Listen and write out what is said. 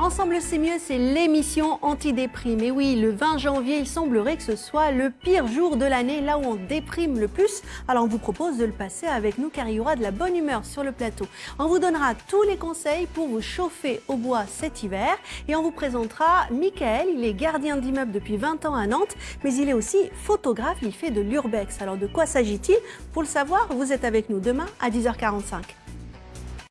Ensemble c'est mieux, c'est l'émission anti-déprime. Et oui, le 20 janvier, il semblerait que ce soit le pire jour de l'année, là où on déprime le plus. Alors on vous propose de le passer avec nous car il y aura de la bonne humeur sur le plateau. On vous donnera tous les conseils pour vous chauffer au bois cet hiver et on vous présentera Michael. Il est gardien d'immeuble depuis 20 ans à Nantes, mais il est aussi photographe, il fait de l'urbex. Alors de quoi s'agit-il? Pour le savoir, vous êtes avec nous demain à 10h45.